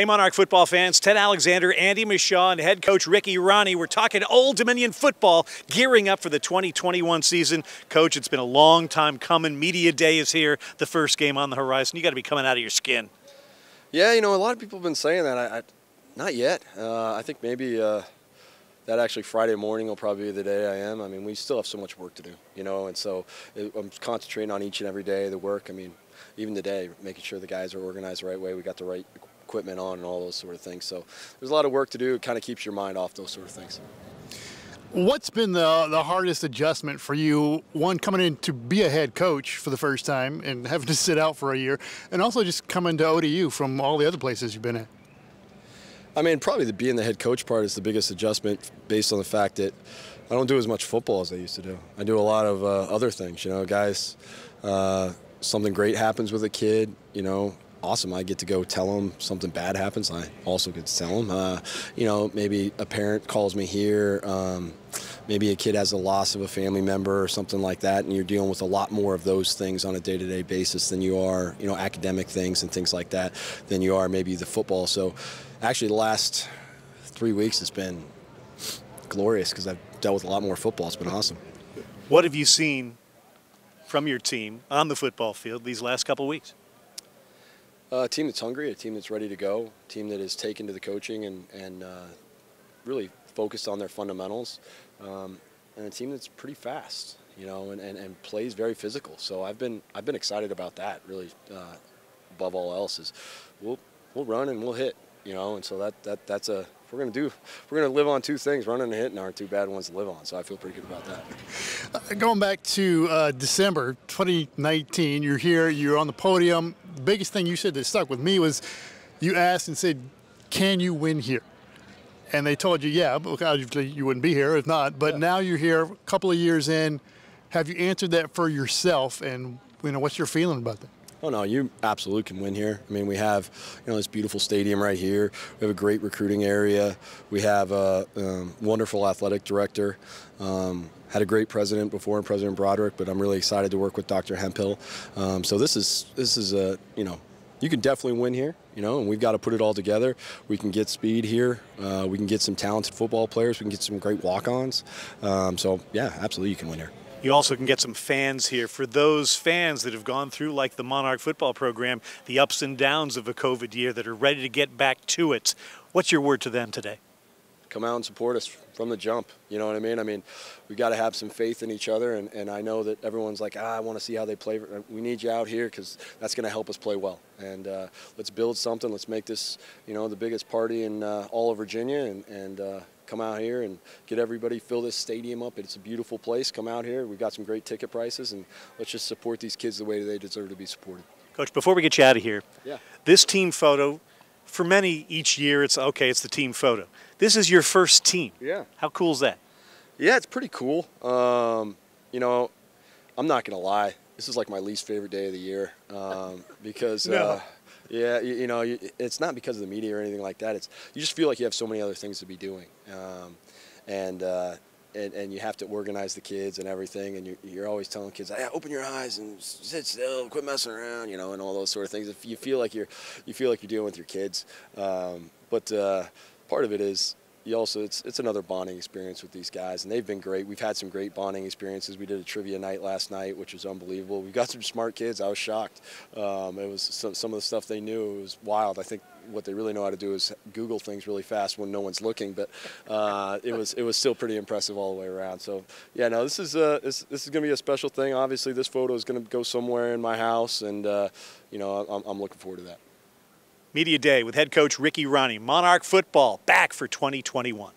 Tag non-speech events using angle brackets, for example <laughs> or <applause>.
Hey, Monarch football fans, Ted Alexander, Andy Michaud, and head coach Ricky Rahne. We're talking Old Dominion football, gearing up for the 2021 season. Coach, it's been a long time coming. Media Day is here, the first game on the horizon. You got to be coming out of your skin. Yeah, you know, a lot of people have been saying that. I, I not yet. Uh, I think maybe uh, that actually Friday morning will probably be the day I am. I mean, we still have so much work to do, you know, and so I'm concentrating on each and every day the work. I mean, even today, making sure the guys are organized the right way. We got the right equipment on and all those sort of things. So there's a lot of work to do. It kind of keeps your mind off those sort of things. What's been the the hardest adjustment for you? One coming in to be a head coach for the first time and <laughs> having to sit out for a year, and also just coming to ODU from all the other places you've been at. I mean, probably the being the head coach part is the biggest adjustment, based on the fact that I don't do as much football as I used to do. I do a lot of uh, other things. You know, guys, uh, something great happens with a kid. You know, awesome. I get to go tell them something bad happens. I also get to tell them. Uh, you know, maybe a parent calls me here. Um, maybe a kid has a loss of a family member or something like that, and you're dealing with a lot more of those things on a day-to-day basis than you are, you know, academic things and things like that, than you are maybe the football. So, actually, the last three weeks has been glorious because I've dealt with a lot more football. It's been awesome. What have you seen from your team on the football field these last couple weeks? A team that's hungry, a team that's ready to go, a team that is taken to the coaching and, and uh, really focused on their fundamentals, um, and a team that's pretty fast, you know, and, and, and, plays very physical. So I've been I've been excited about that. Really, uh, above all else, is we'll we'll run and we'll hit, you know, and so that that that's a we're going to do, we're going to live on two things, running and hitting aren't two bad ones to live on. So I feel pretty good about that. Uh, going back to uh, December 2019, you're here, you're on the podium. The biggest thing you said that stuck with me was you asked and said, can you win here? And they told you, yeah, obviously you wouldn't be here if not. But yeah. now you're here, a couple of years in. Have you answered that for yourself? And you know, what's your feeling about that? Oh no, you absolutely can win here. I mean, we have you know this beautiful stadium right here. We have a great recruiting area. We have a um, wonderful athletic director. Um, had a great president before, President Broderick, but I'm really excited to work with Dr. Hemphill. Um, so this is this is a you know you can definitely win here, you know, and we've got to put it all together. We can get speed here. Uh, we can get some talented football players. We can get some great walk-ons. Um, so yeah, absolutely, you can win here. You also can get some fans here. For those fans that have gone through, like the Monarch football program, the ups and downs of a COVID year that are ready to get back to it, what's your word to them today? Come out and support us from the jump. You know what I mean? I mean, we got to have some faith in each other, and, and I know that everyone's like, ah, I want to see how they play. We need you out here because that's going to help us play well. And uh, let's build something. Let's make this, you know, the biggest party in uh, all of Virginia, and, and uh, come out here and get everybody fill this stadium up. It's a beautiful place. Come out here. We've got some great ticket prices, and let's just support these kids the way they deserve to be supported. Coach, before we get you out of here, yeah. this team photo, for many each year, it's okay, it's the team photo. This is your first team. Yeah. How cool is that? Yeah, it's pretty cool. Um, you know, I'm not going to lie. This is like my least favorite day of the year um, because. <laughs> no. uh, yeah, you, you, know, it's not because of the media or anything like that. It's you just feel like you have so many other things to be doing, um, and, uh, and and you have to organize the kids and everything. And you, are always telling kids, hey, open your eyes and sit still, quit messing around, you know, and all those sort of things. If you feel like you're you feel like you're dealing with your kids, um, but uh, part of it is you also it's it's another bonding experience with these guys, and they've been great. We've had some great bonding experiences. We did a trivia night last night, which was unbelievable. We got some smart kids. I was shocked. Um, it was some, some of the stuff they knew. It was wild. I think what they really know how to do is Google things really fast when no one's looking. But uh, it was it was still pretty impressive all the way around. So yeah, no, this is uh, this, this is going to be a special thing. Obviously, this photo is going to go somewhere in my house, and uh, you know I'm, I'm looking forward to that. Media Day with head coach Ricky Rahne. Monarch football back for 2021.